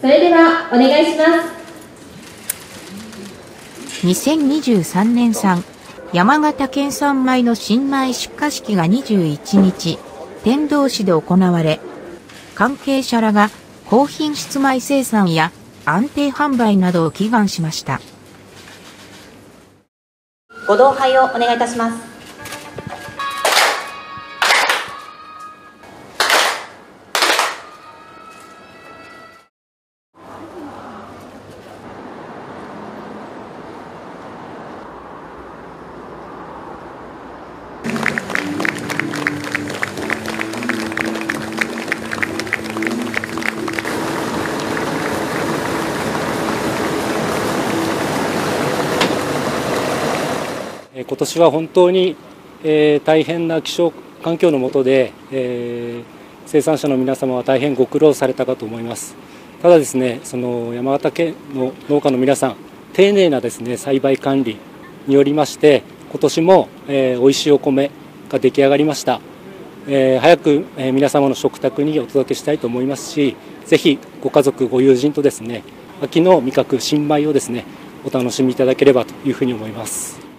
それではお願いします2023年産山形県産米の新米出荷式が21日、天童市で行われ、関係者らが高品質米生産や安定販売などを祈願しました。ご同杯をお願いいたします。今年は本当に、えー、大変な気象環境の下で、えー、生産者の皆様は大変ご苦労されたかと思います。ただですねその山形県の農家の皆さん丁寧なですね栽培管理によりまして今年も、えー、美味しいお米が出来上がりました、えー、早く、えー、皆様の食卓にお届けしたいと思いますしぜひご家族ご友人とですね秋の味覚新米をですねお楽しみいただければというふうに思います。